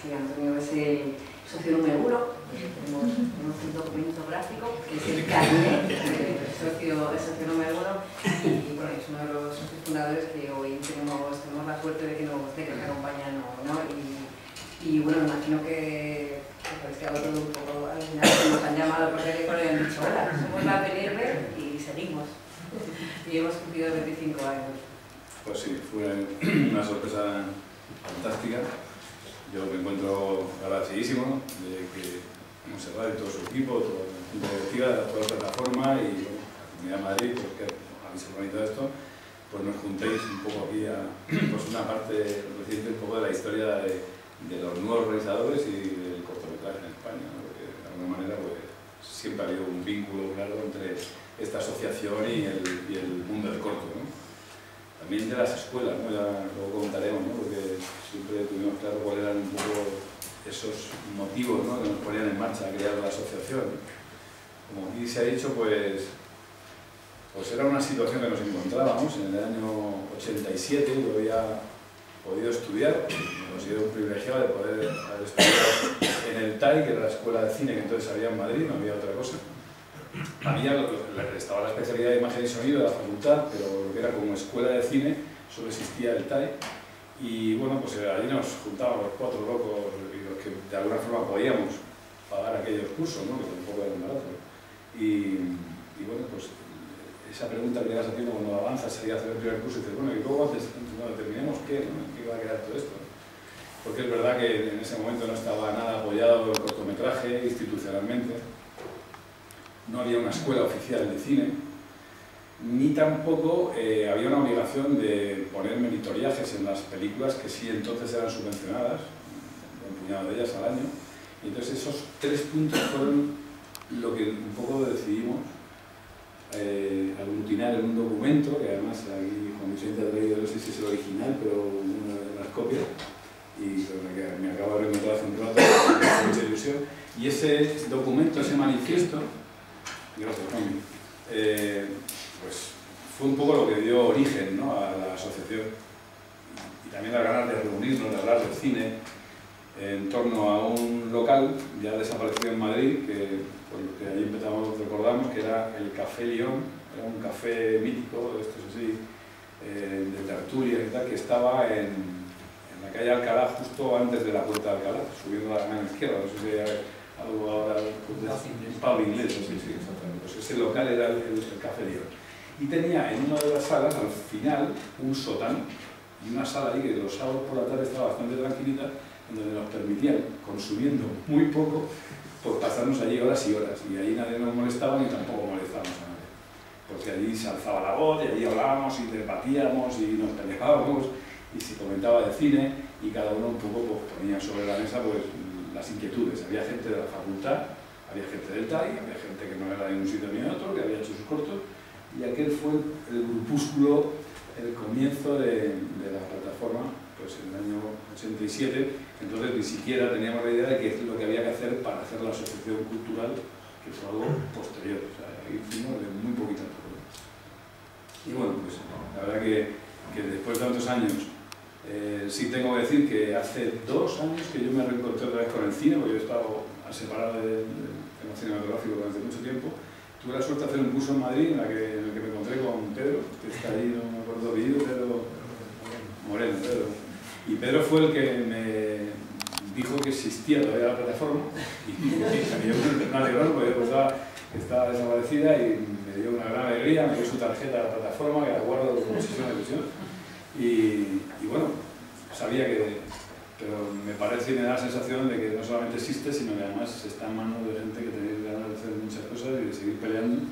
que Antonio es el socio número uno, tenemos, tenemos, un documento gráfico que es el carnet del socio, el socio número uno y bueno, es uno de los socios fundadores que hoy tenemos, tenemos la suerte de que nos, de que nos acompañan ¿no? y, y bueno, me imagino que, que habéis quedado todo un poco al final, nos han llamado porque le han dicho hola, somos la PNR y seguimos y hemos cumplido 25 años. Pues sí, fue una sorpresa fantástica. Yo me encuentro agradecidísimo de que Monserrat y todo su equipo, toda la junta directiva, toda la plataforma y bueno, la Comunidad de Madrid, porque habéis organizado esto, pues nos juntéis un poco aquí a pues una parte reciente un poco de la historia de, los nuevos realizadores y del cortometraje en España, porque de alguna manera pues, siempre ha habido un vínculo claro entre esta asociación y el, y el mundo del corto. ¿no? También de las escuelas, ¿no? ya luego comentaremos, ¿no? porque siempre tuvimos claro cuáles eran un poco esos motivos ¿no? que nos ponían en marcha a crear la asociación. Como aquí se ha dicho, pues, pues era una situación que nos encontrábamos en el año 87, yo había podido estudiar, hemos sido un privilegiado de poder haber estudiado en el TAI, que era la escuela de cine que entonces había en Madrid, no había otra cosa. Había, estaba la especialidad de imagen y sonido de la facultad, pero lo que era como escuela de cine, solo existía el TAI. Y bueno, pues allí nos juntábamos los cuatro locos que de alguna forma podíamos pagar aquellos cursos, ¿no? que tampoco eran baratos. Y, y bueno, pues esa pregunta que le vas haciendo cuando avanzas sería hacer el primer curso y dices, bueno, y luego antes, cuando terminemos, ¿qué? ¿no? ¿Qué va a quedar todo esto? Porque es verdad que en ese momento no estaba nada apoyado el cortometraje institucionalmente, no había una escuela oficial de cine, ni tampoco eh, había una obligación de poner meritoriajes en las películas que sí entonces eran subvencionadas, un de ellas al año, y entonces esos tres puntos fueron lo que un poco decidimos eh, aglutinar en un documento, que además aquí Juan Vicente ha traído, no sé si es el original, pero una de las copias, y me, acabo de reencontrar hace un rato, mucha ilusión, y ese documento, ese manifiesto, gracias Juan, eh, pues fue un poco lo que dio origen ¿no? a la asociación, y también la ganas de reunirnos, de hablar del cine, en torno a un local ya desaparecido en Madrid, que por lo que ahí empezamos, recordamos que era el Café León, era un café mítico, esto es así, eh, de tertulia y tal, que estaba en, en, la calle Alcalá, justo antes de la puerta de Alcalá, subiendo a la mano izquierda, no sé si hay algo ahora, un pub inglés, sí, sí, exactamente. Pues ese local era el Café León. Y tenía en una de las salas, al final, un sótano, y una sala ahí que los sábados por la tarde estaba bastante tranquilita, donde nos permitían, consumiendo muy poco, pues pasarnos allí horas y horas. Y ahí nadie nos molestaba ni tampoco molestábamos a nadie. Porque allí se alzaba la voz y allí hablábamos y debatíamos y nos peleábamos y se comentaba de cine y cada uno un poco pues, ponía sobre la mesa pues, las inquietudes. Había gente de la facultad, había gente del TAI, había gente que no era de un sitio ni de otro, que había hecho sus cortos y aquel fue el grupúsculo, el comienzo de, de la plataforma pues en el año 87, entonces ni siquiera teníamos la idea de qué es lo que había que hacer para hacer la asociación cultural, que fue algo posterior, ahí fuimos de muy poquito a poco. Y bueno, pues la verdad que, que después de tantos años, eh, sí tengo que decir que hace dos años que yo me reencontré otra vez con el cine, porque yo he estado separado del de, tema cinematográfico durante mucho tiempo, tuve la suerte de hacer un curso en Madrid en, que, el que me encontré con Pedro, que está ahí, no me acuerdo apellido, Pedro Moreno, Pedro. Y Pedro fue el que me dijo que existía todavía la plataforma y, y a mí me alegró porque yo estaba, estaba desaparecida y me dio una gran alegría, me dio su tarjeta de la plataforma que la guardo con muchísima ilusión y, y bueno, sabía que, pero me parece y me da la sensación de que no solamente existe, sino que además está en manos de gente que tiene ganas de hacer muchas cosas y de seguir peleando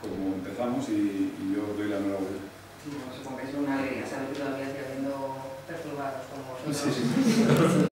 como empezamos y, y yo doy la enhorabuena. Sí, supongo que es una alegría saber que todavía sigue habiendo perturbados como vosotros. Sí, sí.